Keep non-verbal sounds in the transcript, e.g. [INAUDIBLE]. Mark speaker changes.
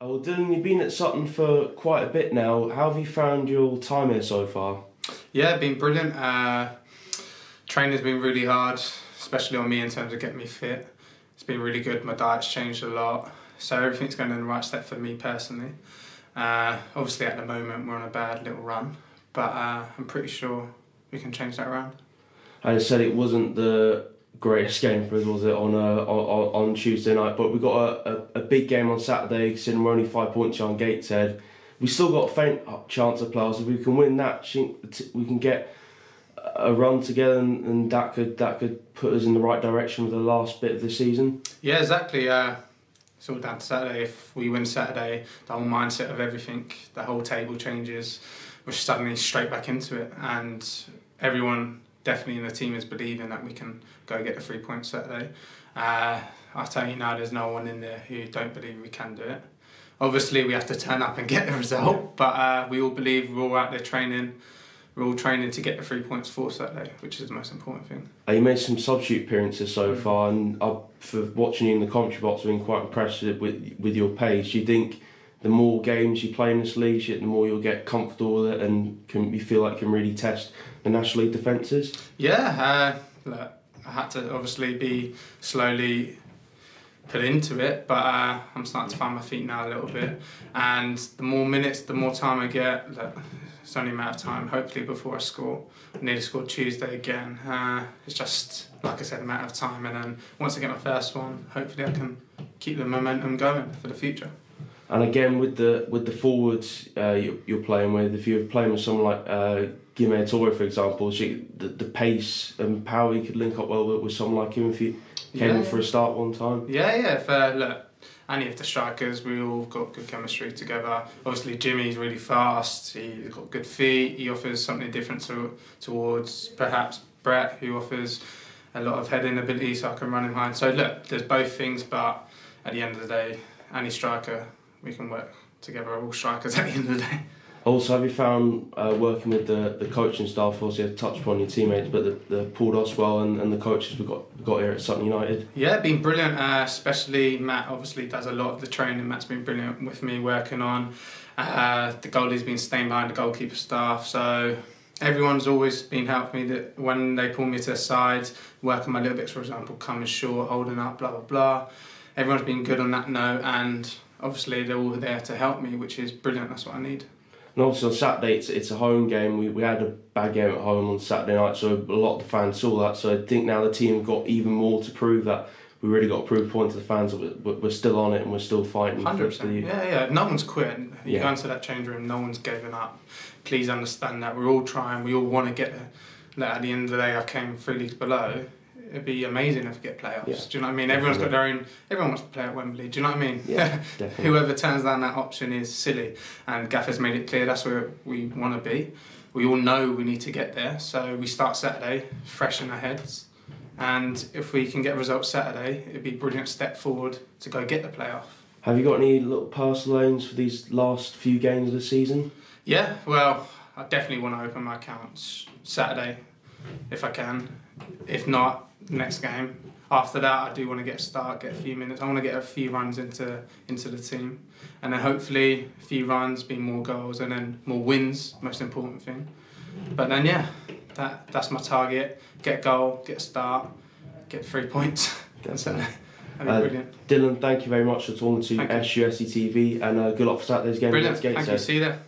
Speaker 1: Oh, Dylan, you've been at Sutton for quite a bit now. How have you found your time here so far?
Speaker 2: Yeah, been brilliant. Uh, training's been really hard, especially on me in terms of getting me fit. It's been really good. My diet's changed a lot, so everything's going in the right step for me personally. Uh, obviously, at the moment, we're on a bad little run, but uh, I'm pretty sure we can change that around.
Speaker 1: I said it wasn't the greatest game for us, was it, on uh, on, on Tuesday night? But we got a, a, a big game on Saturday, considering we're only five points on Gateshead. We still got a faint chance of playoffs. If we can win that, we can get a run together, and, and that could that could put us in the right direction for the last bit of the season.
Speaker 2: Yeah, exactly. Uh, it's all down to Saturday. If we win Saturday, the whole mindset of everything, the whole table changes. We're suddenly straight back into it, and everyone definitely in the team is believing that we can go get the three points Saturday. Uh, I'll tell you now, there's no one in there who don't believe we can do it. Obviously, we have to turn up and get the result, but uh, we all believe we're all out there training. We're all training to get the three points for Saturday, which is the most important thing.
Speaker 1: Uh, you made some substitute appearances so mm. far, and uh, for watching you in the commentary box, I've been quite impressed with with your pace. Do you think the more games you play in this league, the more you'll get comfortable with it, and can you feel like you can really test the National League defences?
Speaker 2: Yeah, uh, look, I had to obviously be slowly put into it, but uh, I'm starting to find my feet now a little bit. And the more minutes, the more time I get, look, it's only a matter of time, hopefully, before I score. I need to score Tuesday again. Uh, it's just, like I said, a matter of time. And then once I get my first one, hopefully I can keep the momentum going for the future.
Speaker 1: And again, with the with the forwards uh, you, you're playing with, if you're playing with someone like uh, Gime Torre, for example, she, the, the pace and power you could link up well with, with someone like him if you came yeah, in for a start one time.
Speaker 2: Yeah, yeah. If, uh, look, any of the strikers, we all got good chemistry together. Obviously, Jimmy's really fast. He's got good feet. He offers something different to, towards perhaps Brett, who offers a lot of heading ability, so I can run him high. So look, there's both things, but at the end of the day, any striker we can work together, We're all strikers at the end of the day.
Speaker 1: Also, have you found uh, working with the, the coaching staff, obviously you touched upon your teammates, but the, the Paul Doswell and, and the coaches we got got here at Sutton United?
Speaker 2: Yeah, been brilliant, uh, especially Matt obviously does a lot of the training. Matt's been brilliant with me working on. Uh, the goalie's been staying behind the goalkeeper staff, so everyone's always been helping me that when they pull me to the side, working my little bits, for example, coming short, holding up, blah, blah, blah. Everyone's been good on that note, and obviously they're all there to help me, which is brilliant. That's what I need.
Speaker 1: And obviously on Saturday it's, it's a home game. We, we had a bad game at home on Saturday night, so a lot of the fans saw that. So I think now the team got even more to prove that we really got to prove a point to the fans that we're, we're still on it and we're still fighting.
Speaker 2: Hundred percent. Yeah, yeah. No one's quit. You yeah. go into that change room, no one's given up. Please understand that we're all trying. We all want to get there. Like at the end of the day, I came three leagues below it'd be amazing if we get playoffs. Yeah. Do you know what I mean? Everyone's got their own. Everyone wants to play at Wembley. Do you know what I mean?
Speaker 1: Yeah, [LAUGHS]
Speaker 2: Whoever turns down that option is silly, and Gaffer's made it clear that's where we want to be. We all know we need to get there, so we start Saturday fresh in our heads. And if we can get results Saturday, it'd be a brilliant step forward to go get the playoff.
Speaker 1: Have you got any little personal loans for these last few games of the season?
Speaker 2: Yeah, well, I definitely want to open my accounts Saturday if I can. If not, next game. After that, I do want to get a start, get a few minutes. I want to get a few runs into into the team, and then hopefully a few runs, be more goals, and then more wins. Most important thing. But then yeah, that that's my target. Get a goal, get a start, get three points. [LAUGHS] that's it. Uh,
Speaker 1: Dylan, thank you very much for talking to SUFC TV and uh, good luck for Saturday's game
Speaker 2: Brilliant. Thank you. See you there.